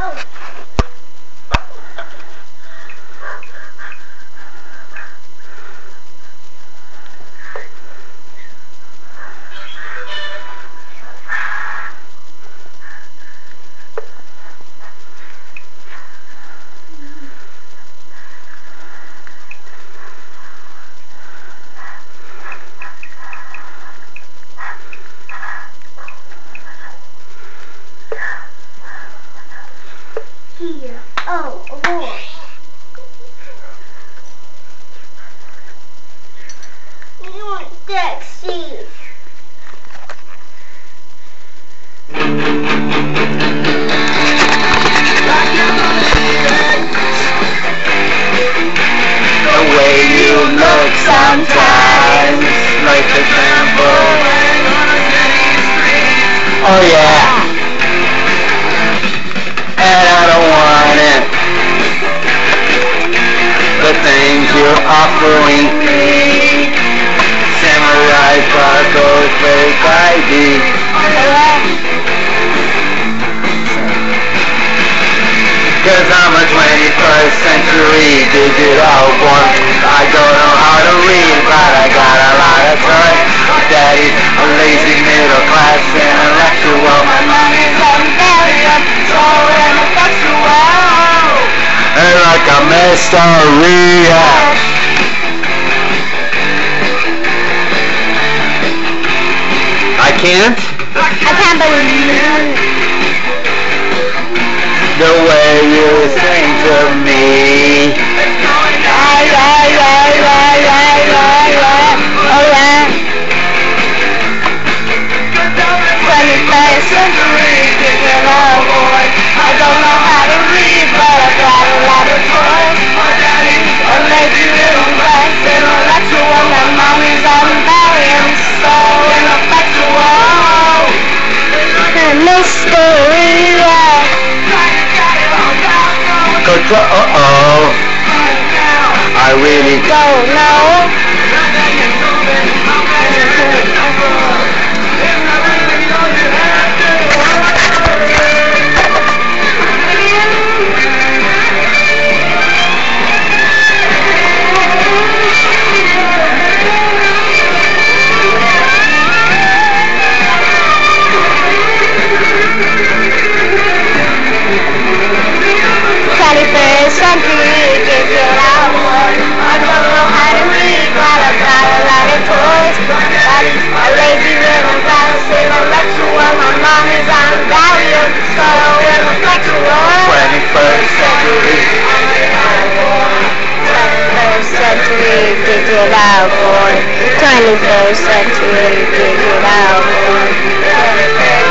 Oh. Here. Oh, wall. You want that seat? The way you look sometimes, like a. Oh yeah. You're offering. Samurai sparkles, fake ID. Cause I'm a 21st century digital born. I don't I can't. I can't believe The way you sing to me. Oh yeah. 21st century, digital boy. I don't know Cause uh-oh, I really Don't. Digital boy. Twenty-first century, digital boy.